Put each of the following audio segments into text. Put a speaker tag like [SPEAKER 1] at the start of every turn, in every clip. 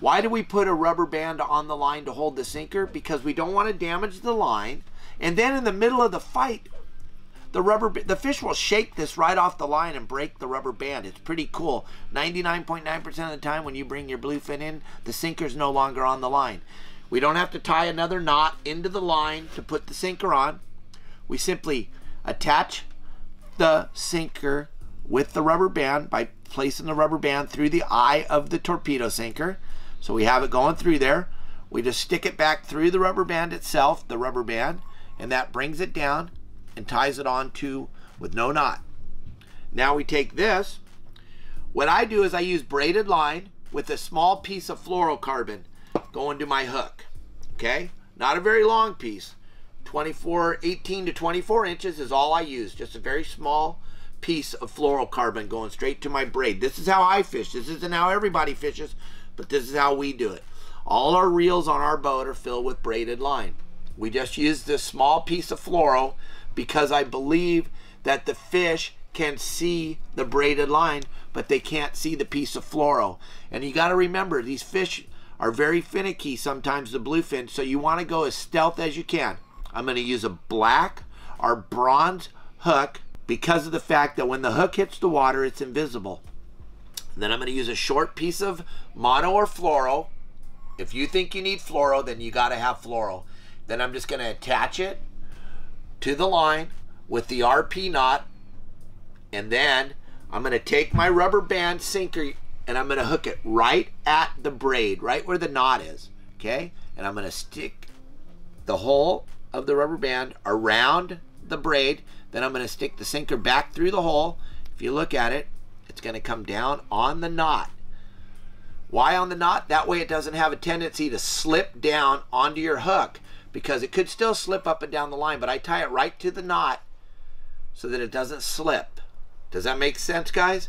[SPEAKER 1] Why do we put a rubber band on the line to hold the sinker? Because we don't want to damage the line. And then in the middle of the fight, the rubber the fish will shake this right off the line and break the rubber band. It's pretty cool. 99.9% .9 of the time when you bring your bluefin in, the sinker's no longer on the line. We don't have to tie another knot into the line to put the sinker on. We simply attach the sinker with the rubber band by placing the rubber band through the eye of the torpedo sinker. So we have it going through there. We just stick it back through the rubber band itself, the rubber band, and that brings it down and ties it on to with no knot. Now we take this. What I do is I use braided line with a small piece of fluorocarbon going to my hook. Okay? Not a very long piece. 24, 18 to 24 inches is all I use. Just a very small piece of fluorocarbon going straight to my braid. This is how I fish. This isn't how everybody fishes, but this is how we do it. All our reels on our boat are filled with braided line. We just use this small piece of fluoro because I believe that the fish can see the braided line, but they can't see the piece of fluoro. And you got to remember, these fish are very finicky sometimes, the bluefin, so you want to go as stealth as you can. I'm going to use a black or bronze hook because of the fact that when the hook hits the water, it's invisible. Then I'm going to use a short piece of mono or fluoro. If you think you need fluoro, then you got to have fluoro. Then I'm just going to attach it to the line with the RP knot. And then I'm going to take my rubber band sinker and I'm going to hook it right at the braid, right where the knot is. Okay? And I'm going to stick the hole of the rubber band around the braid. Then I'm going to stick the sinker back through the hole. If you look at it, it's going to come down on the knot. Why on the knot? That way it doesn't have a tendency to slip down onto your hook because it could still slip up and down the line, but I tie it right to the knot so that it doesn't slip. Does that make sense, guys?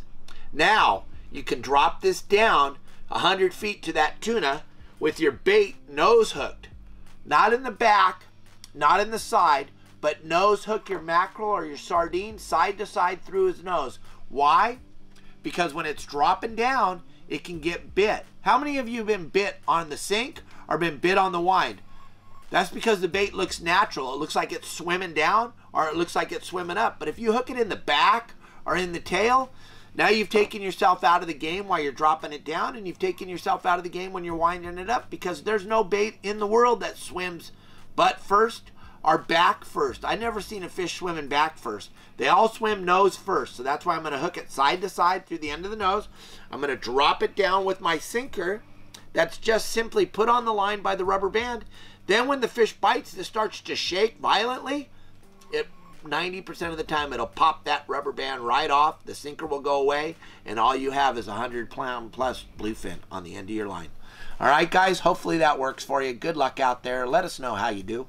[SPEAKER 1] Now, you can drop this down 100 feet to that tuna with your bait nose hooked. Not in the back, not in the side, but nose hook your mackerel or your sardine side to side through his nose. Why? Because when it's dropping down, it can get bit. How many of you have been bit on the sink or been bit on the wind? That's because the bait looks natural. It looks like it's swimming down or it looks like it's swimming up. But if you hook it in the back or in the tail, now you've taken yourself out of the game while you're dropping it down and you've taken yourself out of the game when you're winding it up because there's no bait in the world that swims butt first or back first. I never seen a fish swimming back first. They all swim nose first. So that's why I'm going to hook it side to side through the end of the nose. I'm going to drop it down with my sinker that's just simply put on the line by the rubber band. Then when the fish bites, it starts to shake violently. It 90% of the time it'll pop that rubber band right off. The sinker will go away, and all you have is a 100 pound plus bluefin on the end of your line. All right, guys, hopefully that works for you. Good luck out there. Let us know how you do.